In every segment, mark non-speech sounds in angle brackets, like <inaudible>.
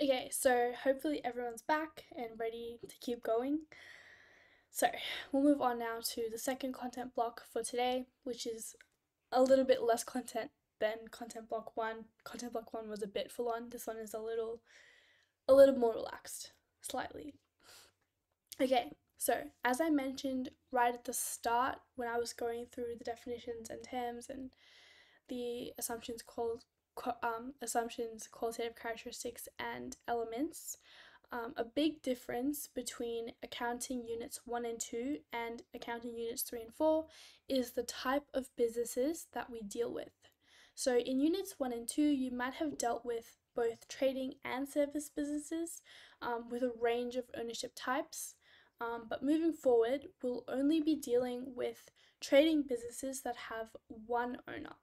Okay, so hopefully everyone's back and ready to keep going. So we'll move on now to the second content block for today, which is a little bit less content than content block one. Content block one was a bit full on. This one is a little, a little more relaxed, slightly. Okay, so as I mentioned right at the start when I was going through the definitions and terms and the assumptions called um, assumptions, qualitative characteristics, and elements. Um, a big difference between accounting units 1 and 2 and accounting units 3 and 4 is the type of businesses that we deal with. So, in units 1 and 2, you might have dealt with both trading and service businesses um, with a range of ownership types. Um, but moving forward, we'll only be dealing with trading businesses that have one owner.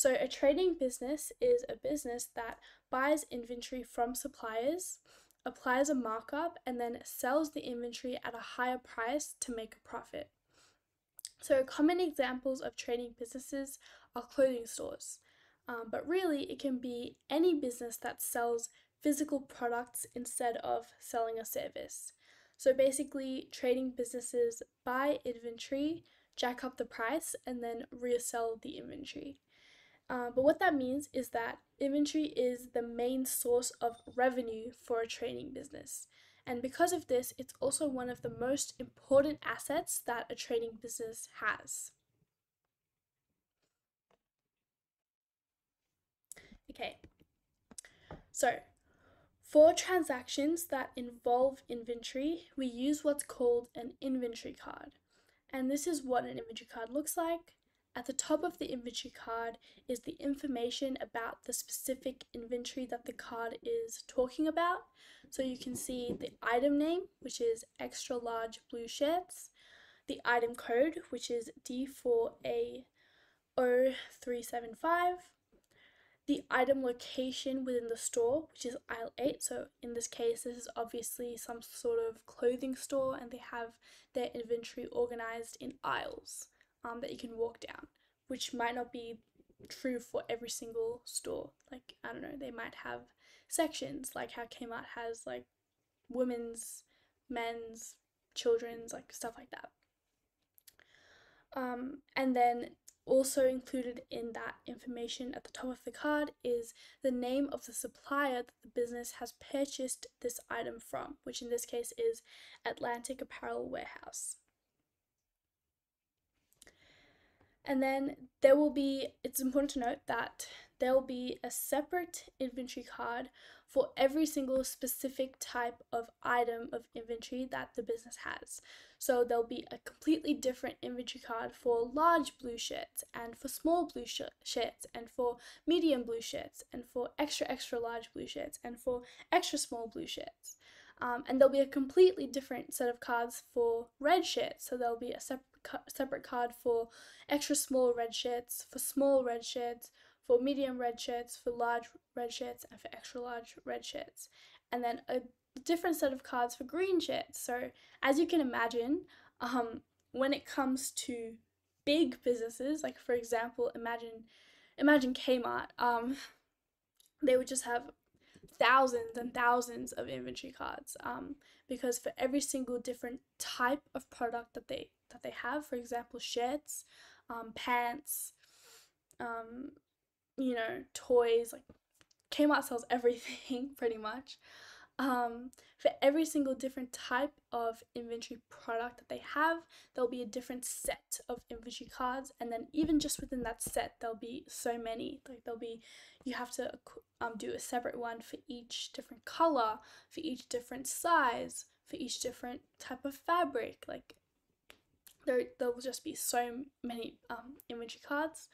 So, a trading business is a business that buys inventory from suppliers, applies a markup, and then sells the inventory at a higher price to make a profit. So, common examples of trading businesses are clothing stores, um, but really it can be any business that sells physical products instead of selling a service. So, basically, trading businesses buy inventory, jack up the price, and then resell the inventory. Uh, but what that means is that inventory is the main source of revenue for a trading business. And because of this, it's also one of the most important assets that a trading business has. Okay, so for transactions that involve inventory, we use what's called an inventory card. And this is what an inventory card looks like. At the top of the inventory card is the information about the specific inventory that the card is talking about. So you can see the item name, which is extra large blue shirts, the item code, which is D4A0375, the item location within the store, which is aisle 8. So in this case, this is obviously some sort of clothing store and they have their inventory organized in aisles um, that you can walk down, which might not be true for every single store. Like, I don't know, they might have sections, like how Kmart has like women's, men's, children's, like stuff like that. Um, and then also included in that information at the top of the card is the name of the supplier that the business has purchased this item from, which in this case is Atlantic Apparel Warehouse. And then there will be, it's important to note that there will be a separate inventory card for every single specific type of item of inventory that the business has. So there'll be a completely different inventory card for large blue shirts and for small blue sh- shirts and for medium blue shirts and for extra extra large blue shirts and for extra small blue shirts. Um, and there'll be a completely different set of cards for red shirts. So there'll be a separate separate card for extra small red shirts, for small red shirts, for medium red shirts, for large red shirts, and for extra large red shirts. And then a different set of cards for green shirts. So as you can imagine, um, when it comes to big businesses, like for example, imagine imagine Kmart, um, <laughs> they would just have thousands and thousands of inventory cards um, because for every single different type of product that they that they have for example shirts um, pants um, you know toys like Kmart sells <laughs> everything pretty much um, for every single different type of inventory product that they have, there'll be a different set of inventory cards, and then even just within that set, there'll be so many. Like there'll be, you have to um, do a separate one for each different color, for each different size, for each different type of fabric. Like there, there will just be so many um, inventory cards.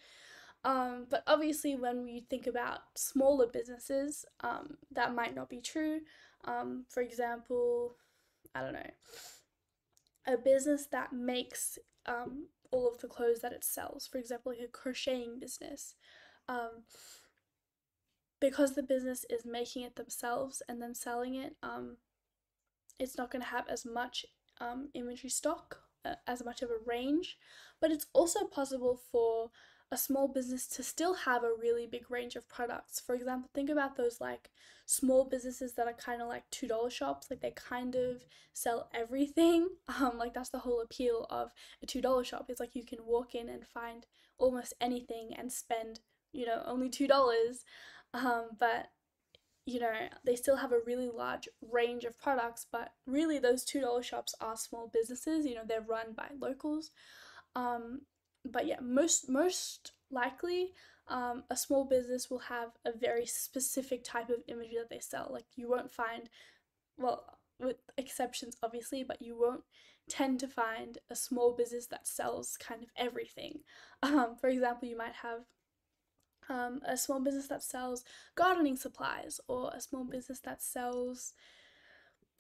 Um, but obviously, when we think about smaller businesses, um, that might not be true. Um, for example, I don't know, a business that makes um, all of the clothes that it sells, for example, like a crocheting business. Um, because the business is making it themselves and then selling it, um, it's not going to have as much um, inventory stock, as much of a range, but it's also possible for a small business to still have a really big range of products. For example, think about those like small businesses that are kind of like $2 shops, like they kind of sell everything. <laughs> Um, like that's the whole appeal of a $2 shop. It's like you can walk in and find almost anything and spend, you know, only $2. Um, but you know, they still have a really large range of products, but really those $2 shops are small businesses, you know, they're run by locals. Um, but yeah, most most likely um, a small business will have a very specific type of inventory that they sell. Like you won't find, well, with exceptions obviously, but you won't tend to find a small business that sells kind of everything. <laughs> Um, for example, you might have um, a small business that sells gardening supplies or a small business that sells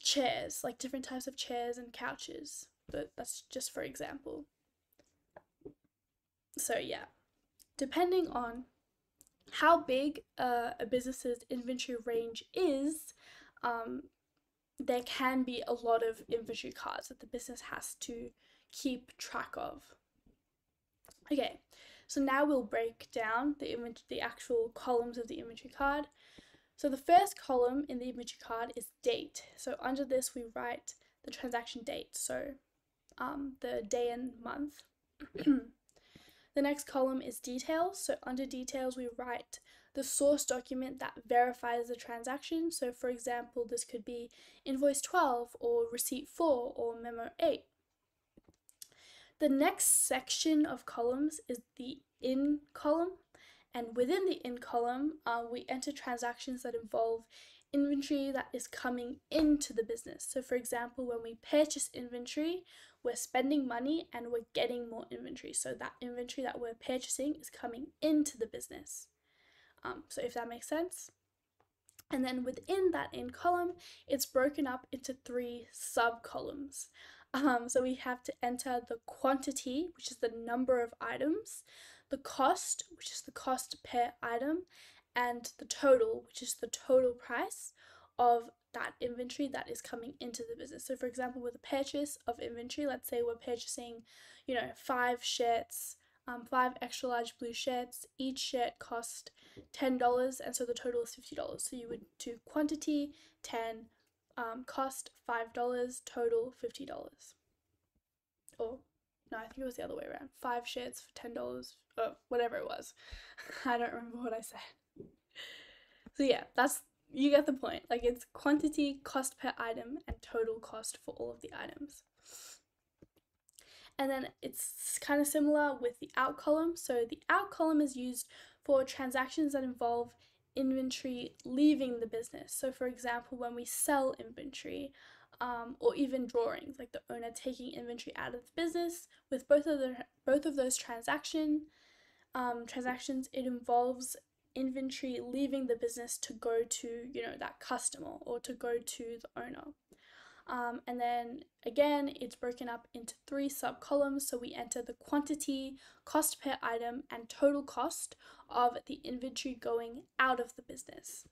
chairs, like different types of chairs and couches. But that's just for example. So, yeah, depending on how big uh, a business's inventory range is, um, there can be a lot of inventory cards that the business has to keep track of. Okay, so now we'll break down the image, the actual columns of the inventory card. So the first column in the inventory card is date. So under this we write the transaction date, so um, the day and month. <clears throat> the next column is details. So under details we write the source document that verifies the transaction. So for example, this could be invoice 12 or receipt 4 or memo 8. The next section of columns is the in column, and within the in column, uh, we enter transactions that involve inventory that is coming into the business. So, for example, when we purchase inventory, we're spending money and we're getting more inventory. So, that inventory that we're purchasing is coming into the business. Um, so, if that makes sense. And then within that in column, it's broken up into three sub columns. Um, so we have to enter the quantity, which is the number of items, the cost, which is the cost per item, and the total, which is the total price of that inventory that is coming into the business. So, for example, with a purchase of inventory, let's say we're purchasing, you know, five shirts, um, five extra large blue shirts. Each shirt cost ten dollars, and so the total is fifty dollars. So you would do quantity ten, um, cost $5, total $50. Or, no, I think it was the other way around. Five shirts for $10, or whatever it was. <laughs> I don't remember what I said. So, yeah, that's, you get the point. Like, it's quantity, cost per item, and total cost for all of the items. And then it's kind of similar with the out column. So, the out column is used for transactions that involve inventory leaving the business. So, for example, when we sell inventory, um, or even drawings, like the owner taking inventory out of the business, with both of the both of those transaction um, transactions, it involves inventory leaving the business to go to you know that customer or to go to the owner. Um, and then again, it's broken up into three sub columns. So we enter the quantity, cost per item, and total cost of the inventory going out of the business.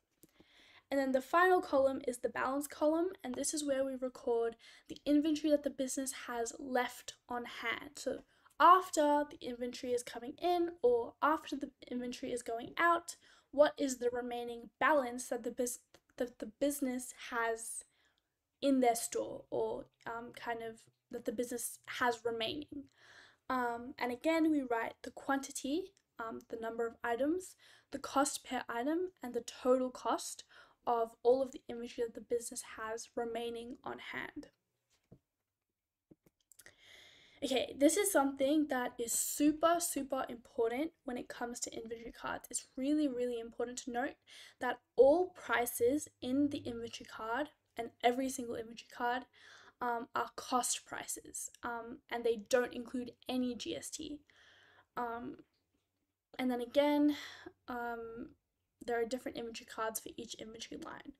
And then the final column is the balance column, and this is where we record the inventory that the business has left on hand. So after the inventory is coming in or after the inventory is going out, what is the remaining balance that the, bus- that the business has in their store or um, kind of that the business has remaining. Um, and again, we write the quantity, um, the number of items, the cost per item, and the total cost of all of the inventory that the business has remaining on hand. Okay, this is something that is super, super important when it comes to inventory cards. It's really, really important to note that all prices in the inventory card and every single inventory card um, are cost prices um, and they don't include any GST. Um, and then again, um, there are different inventory cards for each inventory line.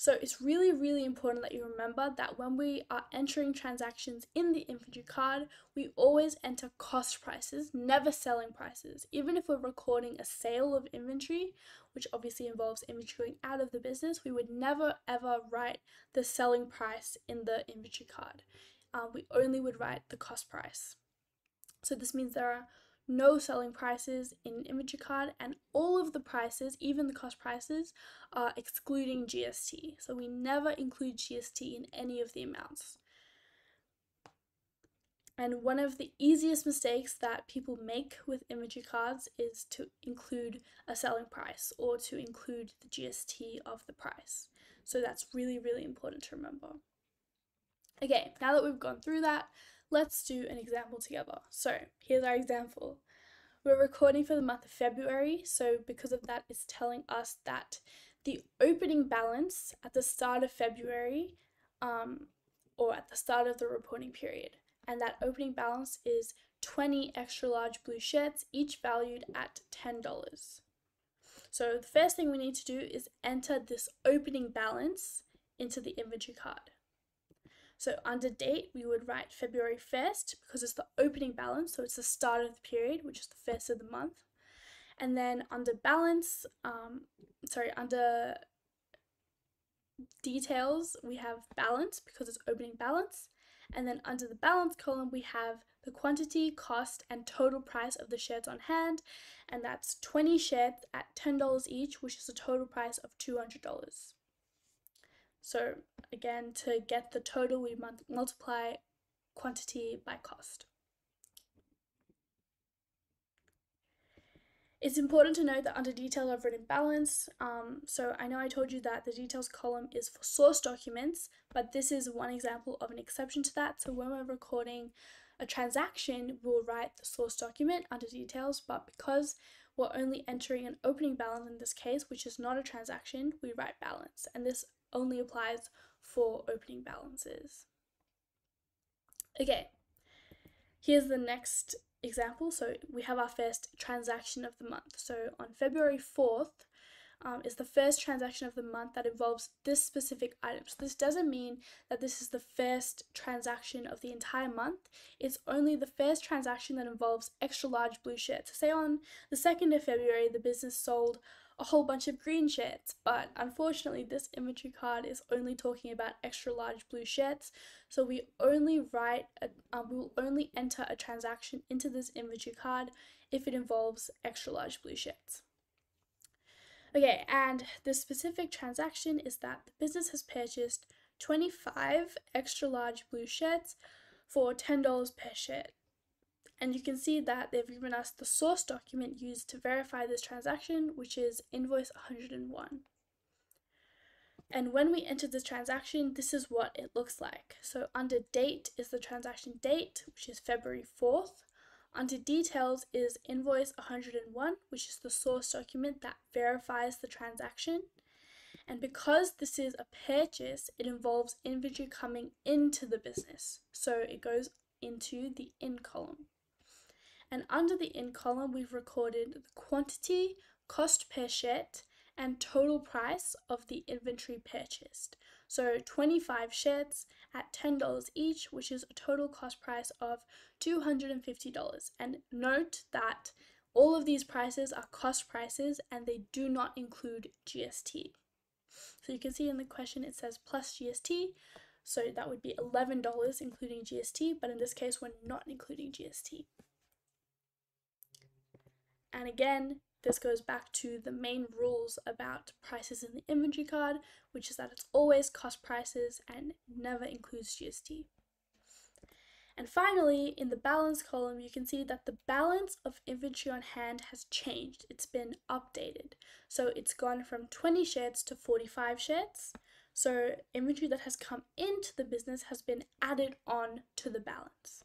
So it's really, really important that you remember that when we are entering transactions in the inventory card, we always enter cost prices, never selling prices. Even if we're recording a sale of inventory, which obviously involves inventory going out of the business, we would never ever write the selling price in the inventory card. Um, we only would write the cost price. So this means there are no selling prices in an inventory card, and all of the prices, even the cost prices, are excluding GST. So we never include GST in any of the amounts. And one of the easiest mistakes that people make with inventory cards is to include a selling price or to include the GST of the price. So that's really, really important to remember. Okay, now that we've gone through that, let's do an example together. So here's our example. We're recording for the month of February, so because of that, it's telling us that the opening balance at the start of February um, or at the start of the reporting period and that opening balance is 20 extra large blue shirts, each valued at $10. So the first thing we need to do is enter this opening balance into the inventory card. So under date, we would write February 1st because it's the opening balance, so it's the start of the period, which is the first of the month. And then under balance, um, sorry, under details, we have balance because it's opening balance. And then under the balance column, we have the quantity, cost, and total price of the shirts on hand. And that's 20 shirts at $10 each, which is a total price of $200. So again, to get the total, we multiply quantity by cost. It's important to note that under details I've written balance. Um, so I know I told you that the details column is for source documents, but this is one example of an exception to that. So when we're recording a transaction, we'll write the source document under details, but because we're only entering an opening balance in this case, which is not a transaction, we write balance. And this only applies for opening balances. Okay, here's the next example, so we have our first transaction of the month. So on February 4th um, is the first transaction of the month that involves this specific item. So this doesn't mean that this is the first transaction of the entire month. It's only the first transaction that involves extra large blue shirts. So say on the 2nd of February, the business sold a whole bunch of green shirts, but unfortunately this inventory card is only talking about extra large blue shirts, so we only write, a, um, we will only enter a transaction into this inventory card if it involves extra large blue shirts. Okay, and the specific transaction is that the business has purchased 25 extra large blue shirts for $10 per shirt and you can see that they've given us the source document used to verify this transaction, which is invoice 101. And when we enter this transaction, this is what it looks like. So under date is the transaction date, which is February 4th. Under details is invoice 101, which is the source document that verifies the transaction. And because this is a purchase, it involves inventory coming into the business. So it goes into the in column and under the in column we've recorded the quantity, cost per shirt, and total price of the inventory purchased. So 25 shirts at $10 each, which is a total cost price of $250. And note that all of these prices are cost prices and they do not include GST. So you can see in the question it says plus GST, so that would be $11 including GST, but in this case we're not including GST. And again, this goes back to the main rules about prices in the inventory card, which is that it's always cost prices and never includes GST. And finally, in the balance column, you can see that the balance of inventory on hand has changed. It's been updated. So it's gone from 20 shirts to 45 shirts. So inventory that has come into the business has been added on to the balance.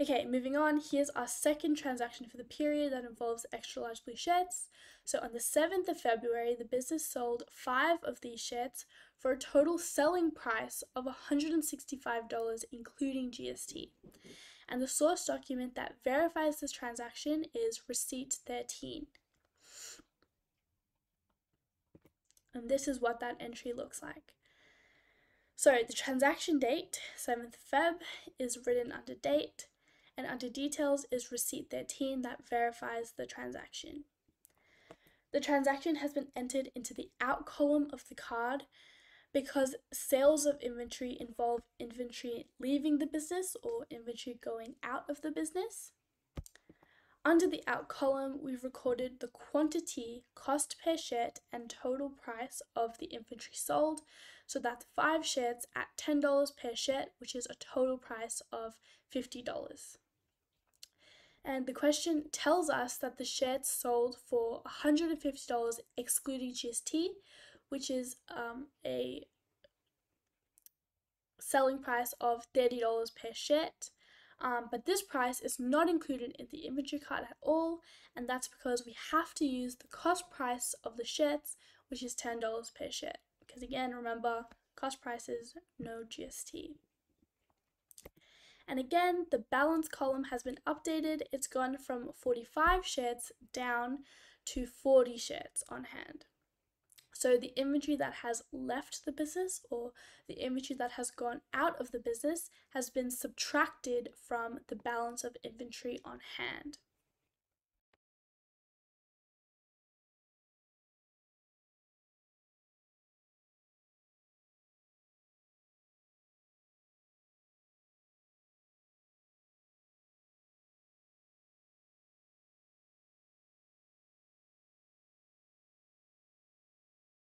Okay, moving on, here's our second transaction for the period that involves extra large blue shirts. So on the 7th of February, the business sold five of these shirts for a total selling price of $165, including GST. And the source document that verifies this transaction is Receipt 13. And this is what that entry looks like. So the transaction date, 7th Feb, is written under date and under details is receipt 13 that verifies the transaction. The transaction has been entered into the out column of the card because sales of inventory involve inventory leaving the business or inventory going out of the business. under the out column, we've recorded the quantity, cost per shirt, and total price of the inventory sold. So that's five shirts at $10 per shirt, which is a total price of $50. And the question tells us that the shirts sold for $150 excluding GST, which is um, a selling price of $30 per shirt. Um, but this price is not included in the inventory card at all, and that's because we have to use the cost price of the shirts, which is $10 per shirt. Because again, remember, cost prices, no GST. And again, the balance column has been updated. It's gone from 45 shirts down to 40 shirts on hand. So the inventory that has left the business or the inventory that has gone out of the business has been subtracted from the balance of inventory on hand.